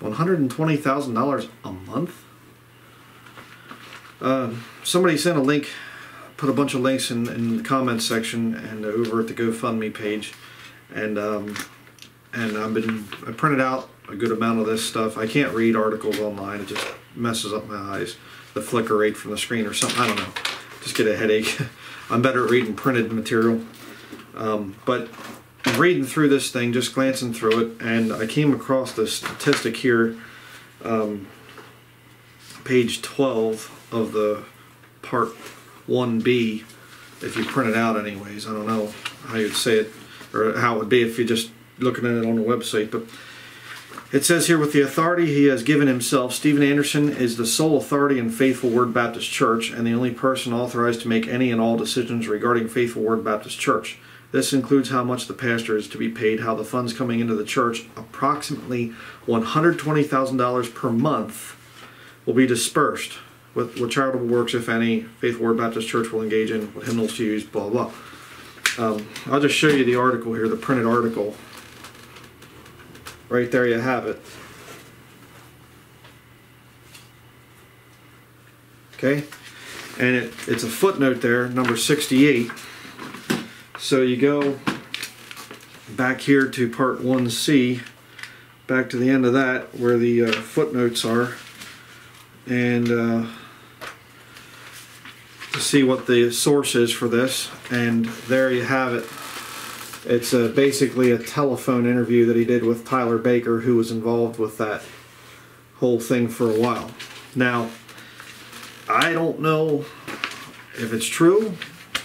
$120,000 a month? Uh, somebody sent a link, put a bunch of links in, in the comments section and over at the GoFundMe page. And um, and I've been I printed out a good amount of this stuff. I can't read articles online; it just messes up my eyes. The flicker rate from the screen or something. I don't know. Just get a headache. I'm better at reading printed material. Um, but reading through this thing, just glancing through it, and I came across this statistic here, um, page 12 of the part 1B, if you print it out anyways. I don't know how you'd say it, or how it would be if you're just looking at it on the website, but it says here, with the authority he has given himself, Steven Anderson is the sole authority in Faithful Word Baptist Church and the only person authorized to make any and all decisions regarding Faithful Word Baptist Church. This includes how much the pastor is to be paid, how the funds coming into the church, approximately $120,000 per month, will be dispersed. With what charitable works, if any, Faithful Word Baptist Church will engage in, what hymnals to use, blah, blah. Um, I'll just show you the article here, the printed article Right there you have it. Okay, and it, it's a footnote there, number 68. So you go back here to part 1C, back to the end of that where the uh, footnotes are, and uh, to see what the source is for this. And there you have it. It's uh, basically a telephone interview that he did with Tyler Baker, who was involved with that whole thing for a while. Now, I don't know if it's true.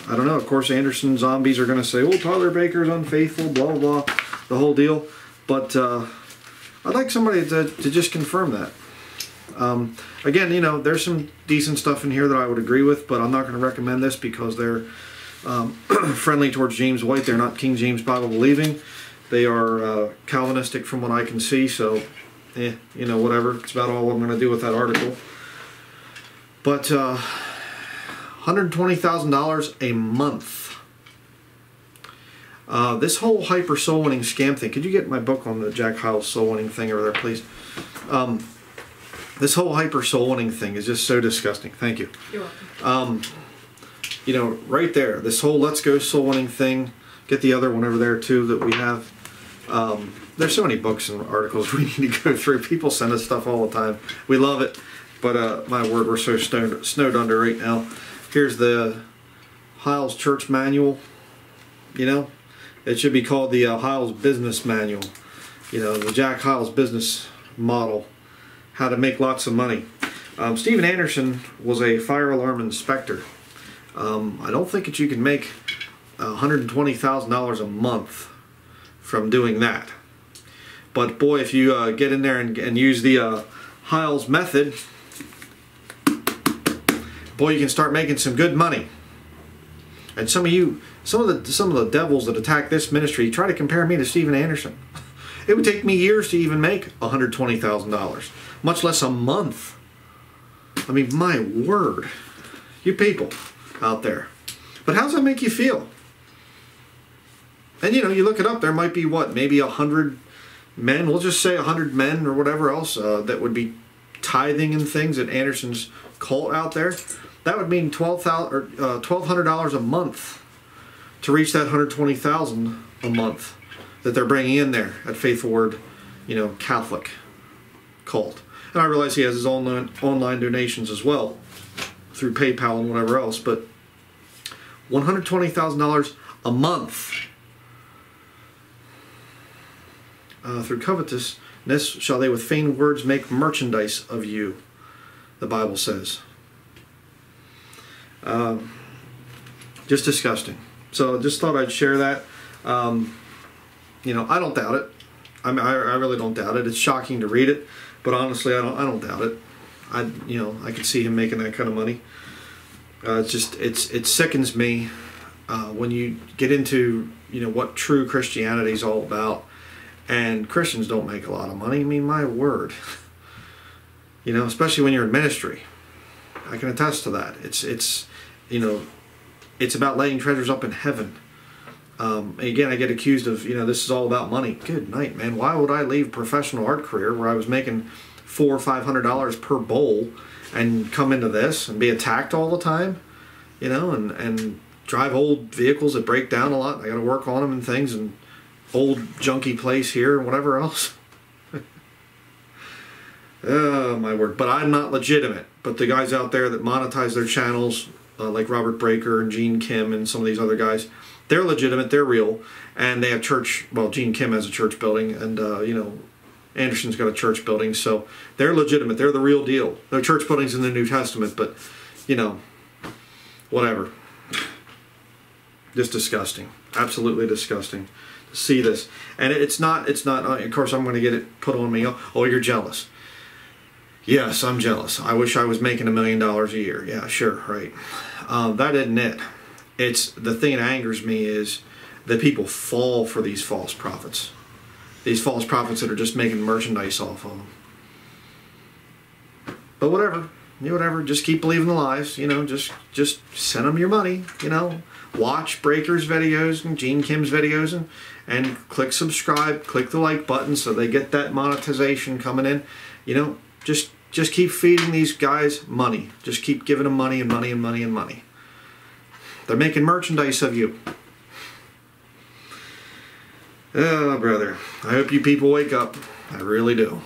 I don't know. Of course, Anderson zombies are going to say, "Oh, Tyler Baker's unfaithful," blah blah, blah the whole deal. But uh, I'd like somebody to, to just confirm that. Um, again, you know, there's some decent stuff in here that I would agree with, but I'm not going to recommend this because they're um, friendly towards James White. They're not King James Bible believing. They are uh, Calvinistic from what I can see. So, eh, you know, whatever. It's about all I'm going to do with that article. But uh, $120,000 a month. Uh, this whole hyper soul winning scam thing. Could you get my book on the Jack Hyles soul winning thing over there, please? Um, this whole hyper soul winning thing is just so disgusting. Thank you. You're welcome. Um, you know, right there, this whole Let's Go Soul Winning thing. Get the other one over there too that we have. Um, there's so many books and articles we need to go through. People send us stuff all the time. We love it, but uh, my word, we're so stoned, snowed under right now. Here's the Hyles Church Manual. You know, it should be called the uh, Hyles Business Manual. You know, the Jack Hyles business model, how to make lots of money. Um, Steven Anderson was a fire alarm inspector. Um, I don't think that you can make $120,000 a month from doing that. But boy, if you uh, get in there and, and use the uh, Hyles method, boy, you can start making some good money. And some of you, some of the some of the devils that attack this ministry try to compare me to Steven Anderson. It would take me years to even make $120,000, much less a month. I mean, my word. You people out there. But how does that make you feel? And you know, you look it up, there might be what, maybe a hundred men, we'll just say a hundred men or whatever else uh, that would be tithing and things at Anderson's cult out there. That would mean twelve thousand or uh, twelve hundred dollars a month to reach that hundred twenty thousand a month that they're bringing in there at Faithful Word, you know, Catholic cult. And I realize he has his online online donations as well through PayPal and whatever else, but $120,000 a month uh, through covetousness shall they with feigned words make merchandise of you, the Bible says. Um, just disgusting. So I just thought I'd share that. Um, you know, I don't doubt it. I mean, I, I really don't doubt it. It's shocking to read it, but honestly, I don't. I don't doubt it. I, you know, I could see him making that kind of money. Uh, it's just, it's, it sickens me uh, when you get into, you know, what true Christianity is all about. And Christians don't make a lot of money. I mean, my word. You know, especially when you're in ministry. I can attest to that. It's, it's, you know, it's about laying treasures up in heaven Um, again, I get accused of, you know, this is all about money. Good night, man. Why would I leave professional art career where I was making four or five hundred dollars per bowl and come into this and be attacked all the time, you know, and and drive old vehicles that break down a lot. I got to work on them and things, and old junky place here and whatever else. oh my word! But I'm not legitimate. But the guys out there that monetize their channels, uh, like Robert Breaker and Gene Kim and some of these other guys, they're legitimate. They're real, and they have church. Well, Gene Kim has a church building, and uh, you know. Anderson's got a church building, so they're legitimate. They're the real deal. Their church buildings in the New Testament, but you know, whatever. Just disgusting. Absolutely disgusting to see this. And it's not, it's not, uh, of course, I'm going to get it put on me. Oh, you're jealous. Yes, I'm jealous. I wish I was making a million dollars a year. Yeah, sure, right. Uh, that isn't it. It's the thing that angers me is that people fall for these false prophets. These false prophets that are just making merchandise off of them. But whatever, you know, whatever. Just keep believing the lies. You know, just just send them your money. You know, watch Breaker's videos and Gene Kim's videos and and click subscribe, click the like button so they get that monetization coming in. You know, just just keep feeding these guys money. Just keep giving them money and money and money and money. They're making merchandise of you. Oh, brother. I hope you people wake up. I really do.